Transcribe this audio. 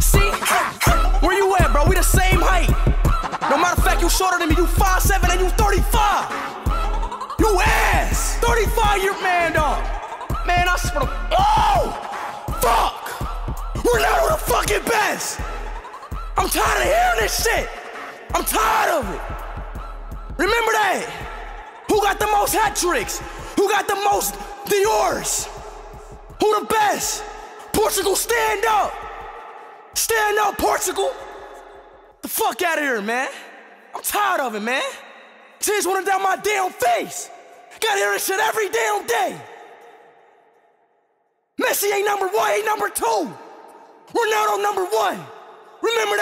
See? Where you at, bro? We the same height. No matter of fact, you shorter than me. You 5'7 and you 35. You ass. 35 year man, dog. Man, I swear to. Oh! Fuck! Ronaldo the fucking best! I'm tired of hearing this shit! I'm tired of it! Remember that! Who got the most hat tricks? Who got the most Dior's? Who the best? Portugal, stand up! Stand up, Portugal! The fuck out of here, man! I'm tired of it, man! Tears running down my damn face! Gotta hear this shit every damn day! Messi ain't number one, ain't number two! Ronaldo number one! Remember!